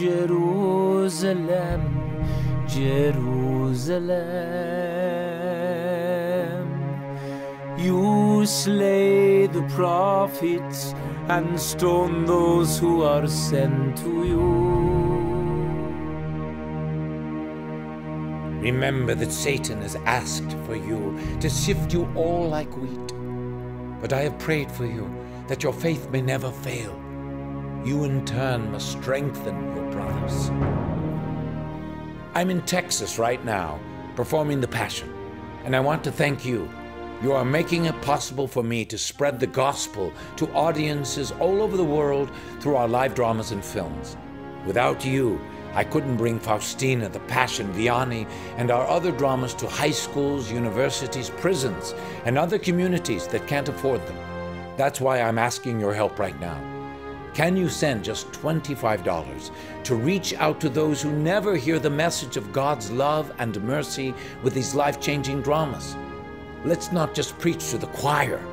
Jerusalem, Jerusalem. You slay the prophets and stone those who are sent to you. Remember that Satan has asked for you to sift you all like wheat. But I have prayed for you that your faith may never fail. You in turn must strengthen your brothers. I'm in Texas right now, performing The Passion, and I want to thank you. You are making it possible for me to spread the gospel to audiences all over the world through our live dramas and films. Without you, I couldn't bring Faustina, The Passion, Vianney, and our other dramas to high schools, universities, prisons, and other communities that can't afford them. That's why I'm asking your help right now. Can you send just $25 to reach out to those who never hear the message of God's love and mercy with these life changing dramas? Let's not just preach to the choir.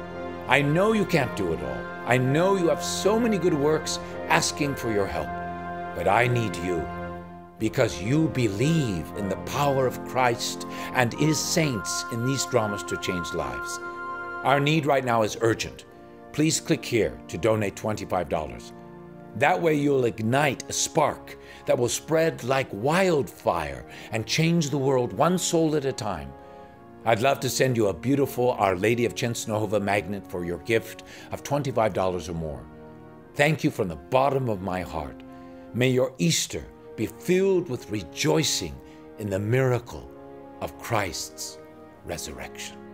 I know you can't do it all. I know you have so many good works asking for your help. But I need you because you believe in the power of Christ and His saints in these dramas to change lives. Our need right now is urgent. Please click here to donate $25. That way, you'll ignite a spark that will spread like wildfire and change the world one soul at a time. I'd love to send you a beautiful Our Lady of Czestochowa magnet for your gift of $25 or more. Thank you from the bottom of my heart. May your Easter be filled with rejoicing in the miracle of Christ's resurrection.